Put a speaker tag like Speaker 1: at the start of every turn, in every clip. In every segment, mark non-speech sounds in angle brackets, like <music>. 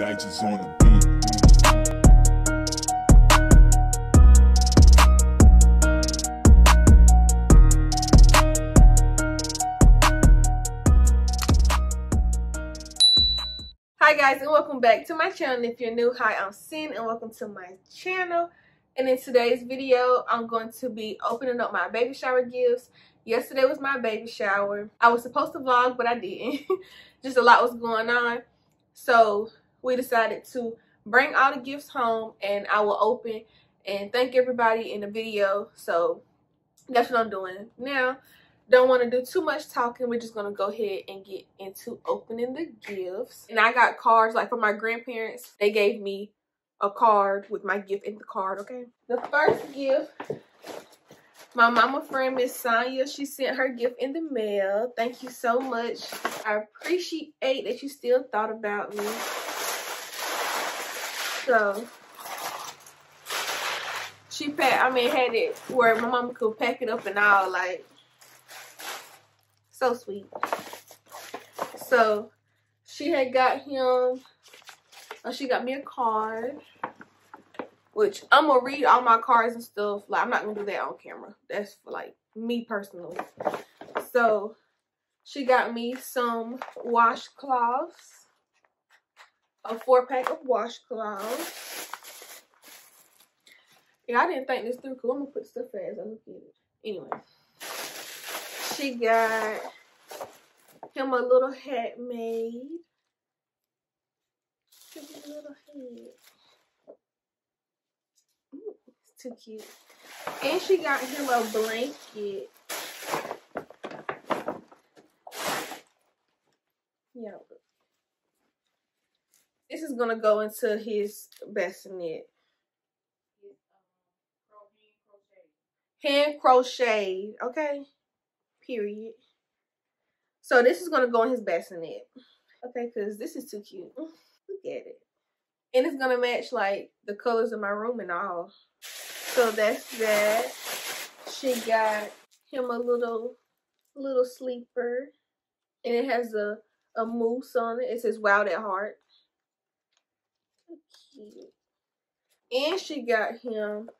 Speaker 1: Digits on the beat.
Speaker 2: Hi guys and welcome back to my channel. If you're new, hi, I'm Cinn and welcome to my channel. And in today's video, I'm going to be opening up my baby shower gifts. Yesterday was my baby shower. I was supposed to vlog, but I didn't. <laughs> Just a lot was going on. So we decided to bring all the gifts home and I will open and thank everybody in the video. So that's what I'm doing now. Don't want to do too much talking. We're just going to go ahead and get into opening the gifts. And I got cards like for my grandparents. They gave me a card with my gift in the card, okay? The first gift, my mama friend, Miss Sonia, she sent her gift in the mail. Thank you so much. I appreciate that you still thought about me. So, she packed, I mean, had it where my mama could pack it up and all, like, so sweet. So, she had got him, oh, she got me a card which I'm gonna read all my cards and stuff. Like I'm not gonna do that on camera. That's for like me personally. So she got me some washcloths, a four pack of washcloths. Yeah, I didn't think this through because I'm gonna put stuff as I look at it. Anyway, she got him a little hat made. little hat too cute. And she got him a blanket. Yeah. This is gonna go into his bassinet. Hand crocheted, okay? Period. So this is gonna go in his bassinet. Okay, because this is too cute. Look at it. And it's gonna match like the colors of my room and all. So that's that. She got him a little little sleeper. And it has a, a moose on it. It says Wild at Heart. And she got him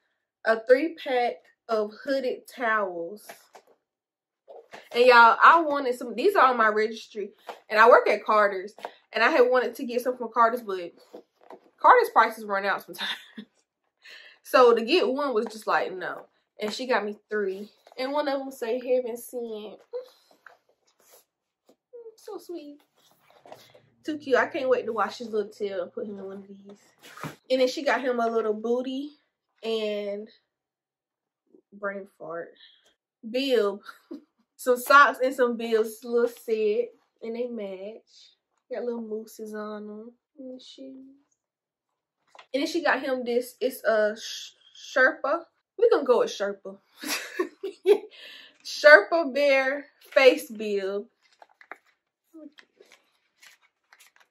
Speaker 2: a three pack of hooded towels. And y'all, I wanted some, these are on my registry. And I work at Carter's. And I had wanted to get some from Carter's, but Carter's prices run out sometimes. <laughs> So to get one was just like, no. And she got me three. And one of them say heaven sent. Mm, so sweet. Too cute. I can't wait to wash his little tail and put him in one of these. And then she got him a little booty and brain fart. Bib. <laughs> some socks and some bibs. Little set. And they match. Got little mooses on them. And shoes. And then she got him this. It's a Sherpa. We're going to go with Sherpa. <laughs> Sherpa Bear Face Bib.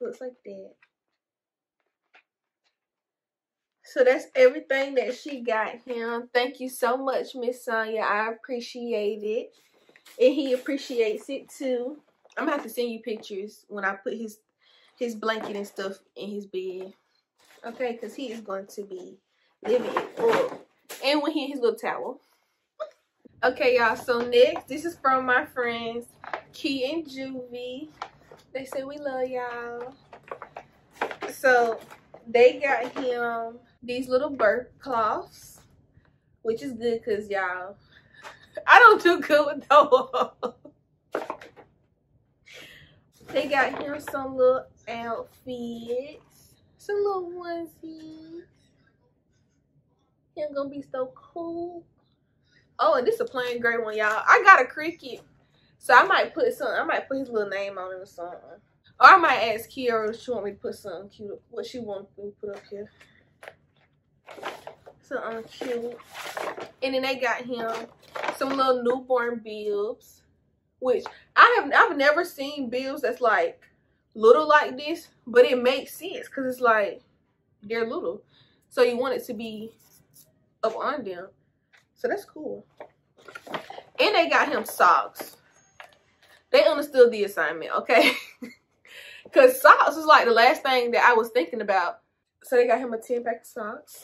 Speaker 2: Looks like that. So that's everything that she got him. Thank you so much, Miss Sonia. I appreciate it. And he appreciates it too. I'm gonna have to send you pictures when I put his his blanket and stuff in his bed. Okay, because he is going to be living it up. And when he his little towel. Okay, y'all. So next, this is from my friends Key and Juvie. They say we love y'all. So they got him these little birth cloths, which is good because y'all, I don't do good with those. <laughs> they got him some little outfits some little onesies. He's gonna be so cool. Oh, and this is a plain gray one, y'all. I got a Cricut. So I might put some, I might put his little name on it or something. Or I might ask Kiara if she want me to put something cute, what she want me to put up here. Something cute. And then they got him some little newborn bibs. Which I have I've never seen bibs that's like little like this, but it makes sense because it's like they're little. So you want it to be up on them. So that's cool. And they got him socks. They understood the assignment, okay? <laughs> Cause socks was like the last thing that I was thinking about. So they got him a 10 pack of socks.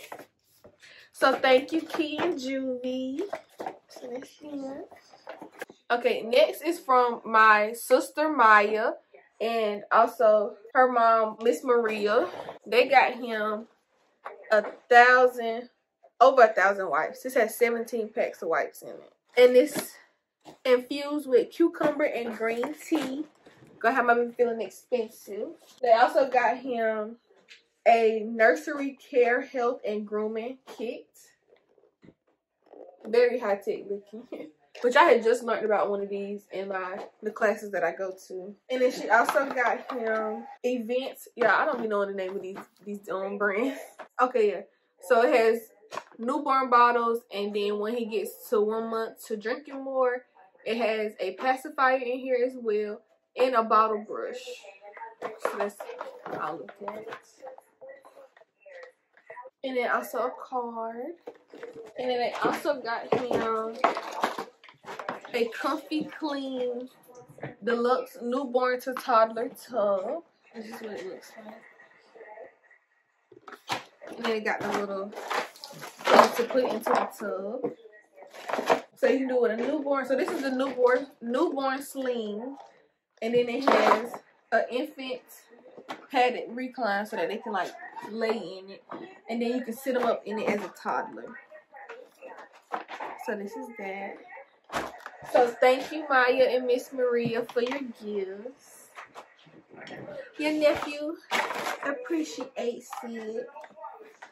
Speaker 2: So thank you, Key and Juvie. Okay, next is from my sister Maya and also her mom, Miss Maria. They got him a thousand, over a thousand wipes. This has 17 packs of wipes in it. And it's infused with cucumber and green tea. Gonna have my feeling expensive. They also got him a nursery care health and grooming kit. Very high tech looking. <laughs> Which I had just learned about one of these in my the classes that I go to. And then she also got him Avents. Yeah, I don't even know the name of these these um brands. <laughs> Okay, yeah. So it has newborn bottles and then when he gets to one month to drinking more, it has a pacifier in here as well and a bottle brush. So that's all of that. And then also a card. And then I also got him a comfy clean deluxe newborn to toddler tub. This is what it looks like. And then it got the little to put into the tub. So you can do it with a newborn. So this is the newborn newborn sling. And then it has an infant padded recline so that they can like lay in it. And then you can sit them up in it as a toddler. So this is that. So thank you, Maya and Miss Maria, for your gifts. Your nephew appreciates it.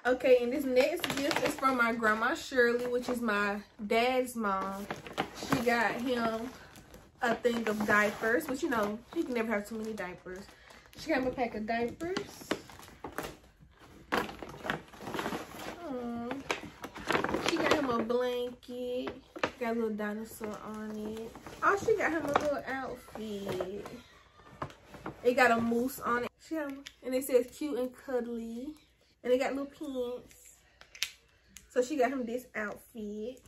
Speaker 2: Okay, and this next gift is from my grandma Shirley, which is my dad's mom. She got him a thing of diapers, which you know, he can never have too many diapers. She got him a pack of diapers. She got him a blanket. Got a little dinosaur on it. Oh, she got him a little outfit. It got a moose on it. She got, and it says cute and cuddly. And they got little pants. So she got him this outfit.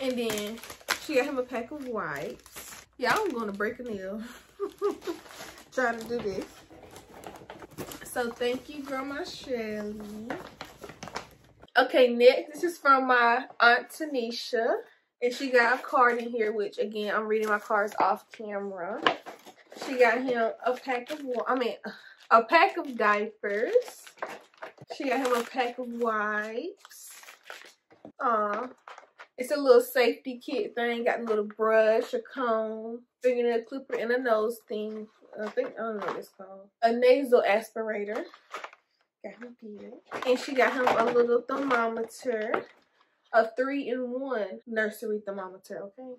Speaker 2: And then she got him a pack of wipes. Yeah, I'm going to break a nail. <laughs> Trying to do this. So thank you, Grandma Shirley. Okay, next, this is from my Aunt Tanisha. And she got a card in here, which, again, I'm reading my cards off camera. She got him a pack of, I mean, a pack of diapers. She got him a pack of wipes. Aw. It's a little safety kit thing. Got a little brush, a comb, fingernail clipper, and a nose thing. I think, I don't know what it's called. A nasal aspirator. Got him here. And she got him a little thermometer. A three-in-one nursery thermometer, okay?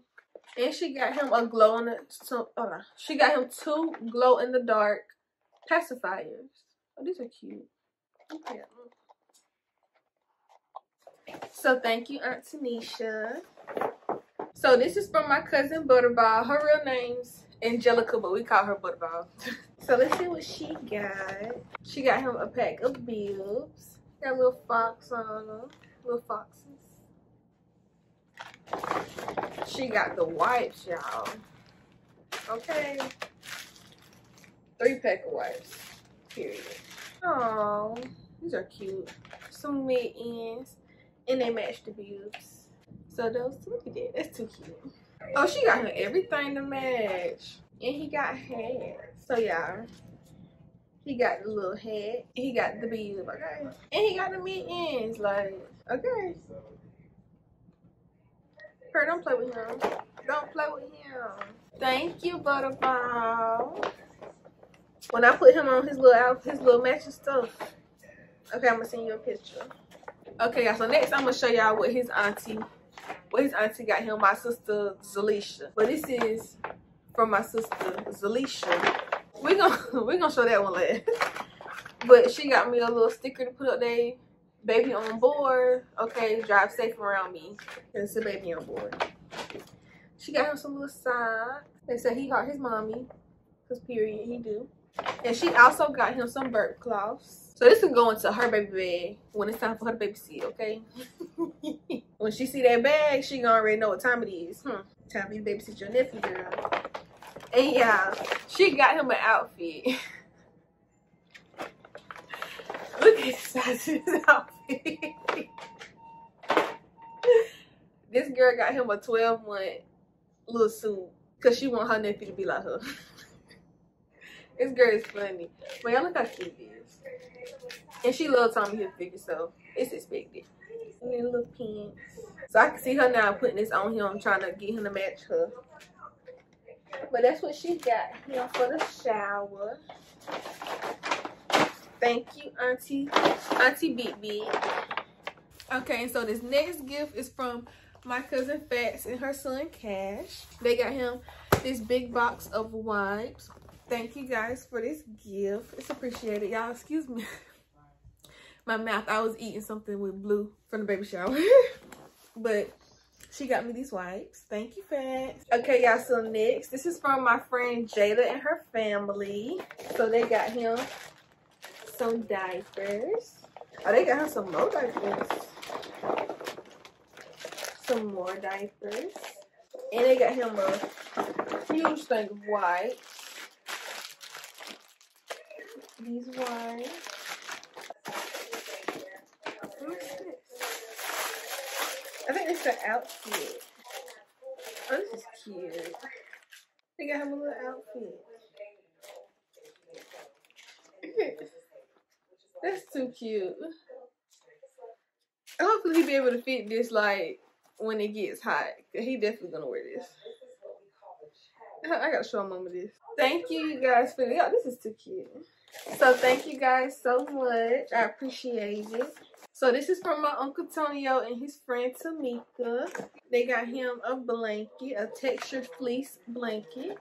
Speaker 2: And she got him a glow in the, oh no. She got him two glow-in-the-dark pacifiers. Oh, these are cute. So thank you, Aunt Tanisha. So this is from my cousin Butterball. Her real name's Angelica, but we call her Butterball. <laughs> so let's see what she got. She got him a pack of bibs. Got a little fox on them. Little foxes. She got the wipes, y'all. Okay. Three pack of wipes. Period. Oh, these are cute. Some mid ends. And they match the bibs. So those, look at that. That's too cute. Oh, she got her everything to match. And he got hair. So yeah. He got the little hat. He got the bib, okay? And he got the mid ends, like, okay. Her, don't play with him. Don't play with him. Thank you, Butterball. When I put him on his little outfit, his little matching stuff. Okay, I'm gonna send you a picture. Okay, y'all. So next, I'm gonna show y'all what his auntie, what his auntie got him. My sister Zalisha. But this is from my sister Zalisha. We gonna <laughs> we gonna show that one last. <laughs> but she got me a little sticker to put up there. Baby on board. Okay, drive safe around me. It's a baby on board. She got him some little socks. They said he heart his mommy. Cause period, he do. And she also got him some burp cloths. So this is going to her baby bag when it's time for her to babysit, okay? <laughs> when she see that bag, she gonna already know what time it is. Hmm. Time for you to babysit your nephew, girl. And yeah, she got him an outfit. <laughs> Look at the size of <laughs> outfit. this girl got him a 12 month little suit because she want her nephew to be like her. This girl is funny. But y'all look how cute it is. And she loves Tommy Hilfiger, so it's expected. And then little pants. So I can see her now putting this on him, trying to get him to match her. But that's what she got him for the shower. Thank you, Auntie. Auntie Beat Beat. Okay, so this next gift is from my cousin Fats and her son Cash. They got him this big box of wipes. Thank you guys for this gift. It's appreciated. Y'all, excuse me. my mouth. I was eating something with blue from the baby shower. <laughs> but she got me these wipes. Thank you, Fats. Okay, y'all, so next, this is from my friend Jada and her family. So they got him some diapers. Oh, they got him some more diapers. Some more diapers. And they got him a huge thing of wipes. These wipes. I think it's an outfit. Oh, this is cute. They got him a little outfit. <laughs> That's too cute. Hopefully he'll be able to fit this like when it gets hot. He definitely gonna wear this. I gotta show mama this. Thank you guys for this. This is too cute. So thank you guys so much. I appreciate it. So this is from my Uncle Tonio and his friend Tamika. They got him a blanket, a textured fleece blanket.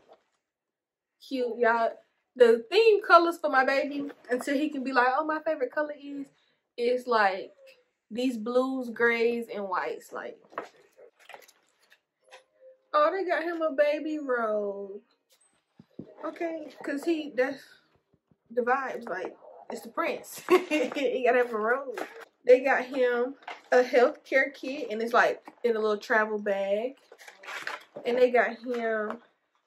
Speaker 2: Cute, y'all. The theme colors for my baby, until he can be like, oh, my favorite color is, is like these blues, grays, and whites. Like, oh, they got him a baby robe. Okay, because he, that's the vibes. Like, it's the prince. <laughs> he gotta have a robe. They got him a healthcare kit, and it's like in a little travel bag. And they got him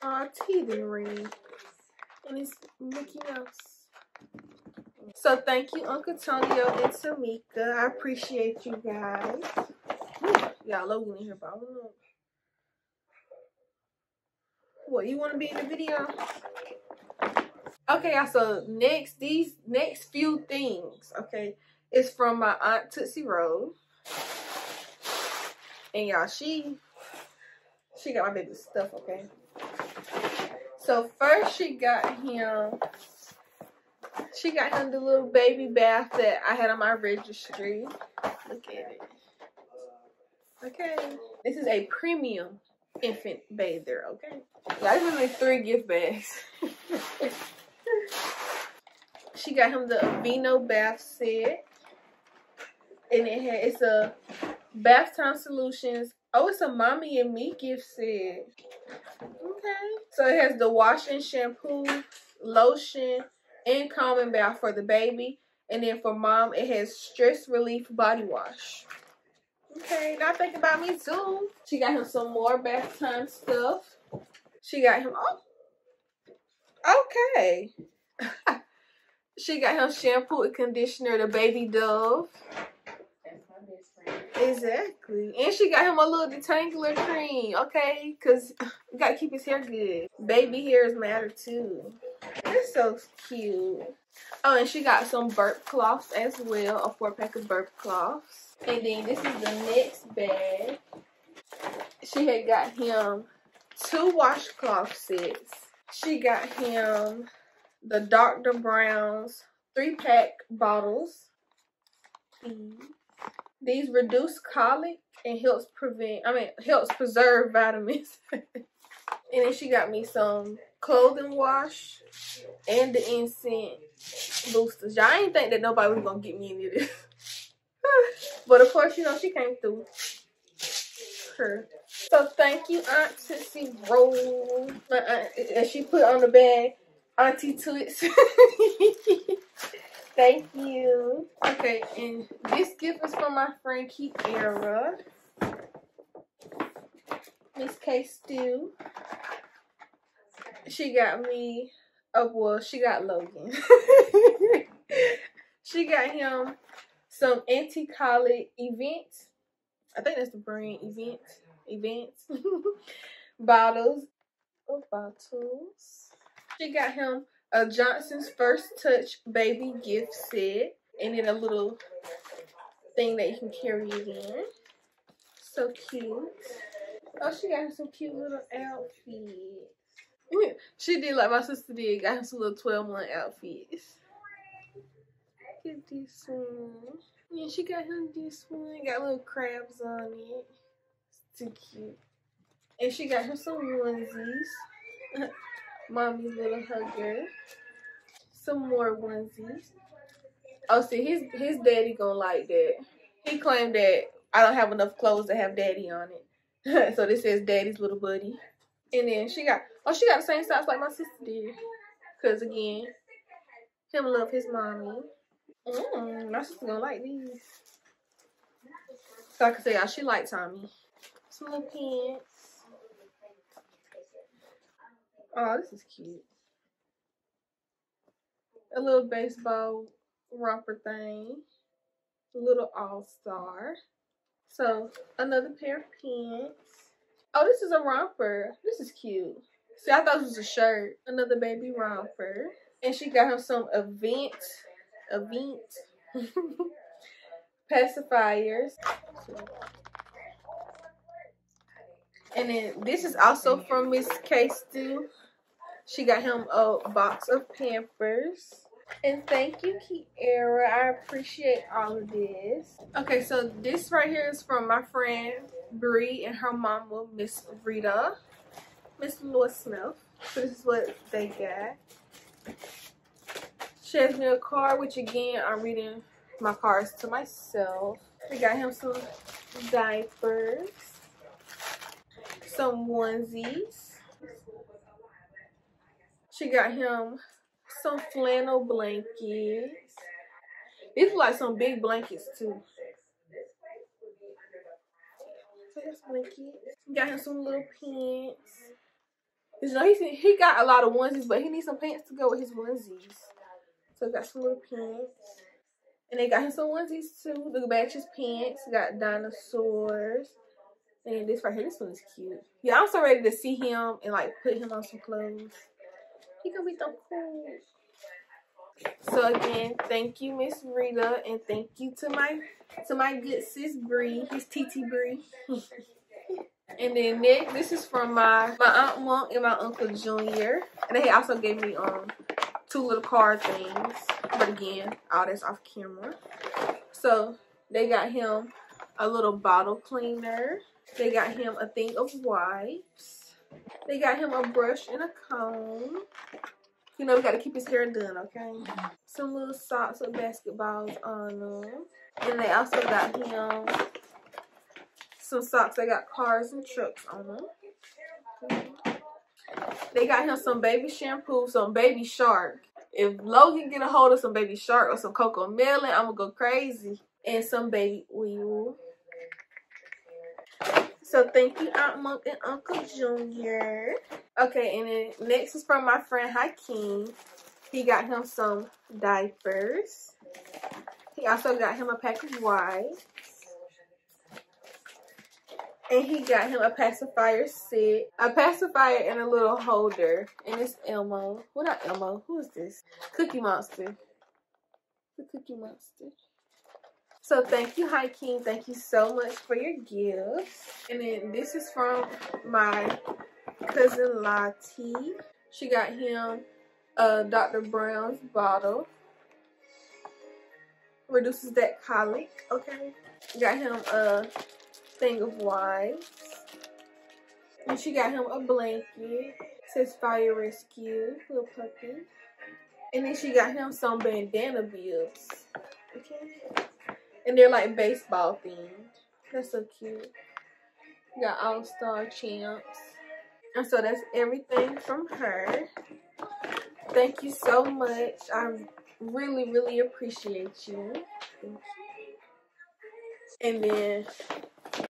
Speaker 2: a teething ring, and it's Mickey Mouse. So thank you, Uncle Tonio and Tamika. I appreciate you guys. Y'all Logan in here, but I don't know. What, you want to be in the video? Okay, y'all, so next, these next few things, okay, is from my Aunt Tootsie Roll. And y'all, she, she got my baby stuff, okay? So first she got him she got him the little baby bath that I had on my registry. Look at it. Okay. This is a premium infant bather, okay? Yeah, this is like three gift bags. <laughs> she got him the Aveeno bath set. And it had it's a bath time solutions. Oh, it's a mommy and me gift set. Okay. So it has the wash and shampoo, lotion, and calming bath for the baby. And then for mom, it has stress relief body wash. Okay, now think about me too. She got him some more bath time stuff. She got him, oh, okay. <laughs> she got him shampoo and conditioner, the Baby Dove. Exactly. And she got him a little detangler cream, okay? Because you <laughs> got to keep his hair good. Baby hairs matter too. It's so cute. Oh, and she got some burp cloths as well, a four pack of burp cloths. And then this is the next bag. She had got him two washcloth sets. She got him the Dr. Brown's three pack bottles. These reduce colic and helps prevent, I mean, helps preserve vitamins. <laughs> and then she got me some clothing wash and the incense boosters. Y'all ain't think that nobody was gonna get me any of this. <laughs> but of course, you know, she came through. Her. So thank you, Aunt Tootsie Roll. And she put on the bag, Auntie Toots. <laughs> thank you. Okay, and this gift is from my friend Kiera. Miss K Stew. she got me. Oh well, she got Logan. <laughs> she got him some anti-colic Avents. I think that's the brand Avents. Avents <laughs> bottles. Oh, bottles. She got him a Johnson's First Touch baby gift set, and then a little thing that you can carry it in. So cute. Oh, she got some cute little outfits. <laughs> She did like my sister did, got some little 12 month outfits. Get this one. Yeah, she got him this one. Got little crabs on it. Too cute. And she got him some onesies. <laughs> Mommy's little hugger. Some more onesies. Oh, see, his his daddy gonna like that. He claimed that I don't have enough clothes to have daddy on it. <laughs> so this is daddy's little buddy. And then she got, oh, she got the same size like my sister did. Because again, him love his mommy. Mm, my sister gonna like these. So I can say, y'all, she like Tommy. Little pants. Oh, this is cute. A little baseball romper thing. A little all-star. So, another pair of pants. Oh, this is a romper. This is cute. See, I thought this was a shirt. Another baby romper. And she got him some Avent, Avent <laughs> pacifiers. And then this is also from Miss K Stu. She got him a box of Pampers. And thank you, Kiara. I appreciate all of this. Okay, so this right here is from my friend Bree and her mama, Miss Rita, Miss Louis Smith. So this is what they got. She has me a card, which again, I'm reading my cards to myself. We got him some diapers, some onesies. She got him some flannel blankets. These are like some big blankets too. Got him some little pants. You know, he, he got a lot of onesies, but he needs some pants to go with his onesies. So got some little pants. And they got him some onesies too. The matches pants. Got dinosaurs. And this right here, this one is cute. Yeah, I'm so ready to see him and like put him on some clothes. He gonna be so cool. So again, thank you, Miss Rita, and thank you to my to my good sis Bree. He's TT Bree. <laughs> and then next, this is from my my aunt Monk and my uncle Junior, and they also gave me um two little card things. But again, all that's off camera. So they got him a little bottle cleaner. They got him a thing of wipes. They got him a brush and a comb. You know, we got to keep his hair done, okay? Some little socks with basketballs on them. And they also got him some socks that got cars and trucks on them. They got him some baby shampoo, some baby shark. If Logan get a hold of some baby shark or some CoComelon, I'm gonna go crazy. And some baby oil. So thank you, Aunt Monk and Uncle Junior. Okay, and then next is from my friend Hakeem. He got him some diapers. He also got him a pack of wipes. And he got him a pacifier set, a pacifier and a little holder. And it's Elmo. Well, not Elmo. Who is this? Cookie Monster. The Cookie Monster. So thank you, Hakeem. Thank you so much for your gifts. And then this is from my cousin Lottie. She got him a Dr. Brown's bottle. Reduces that colic, okay? Got him a thing of wipes. And she got him a blanket. It says Fire Rescue, little puppy. And then she got him some bandana bibs. Okay. And they're like baseball themed. That's so cute. You got All Star Champs. And so that's everything from her. Thank you so much. I really, really appreciate you. you. And then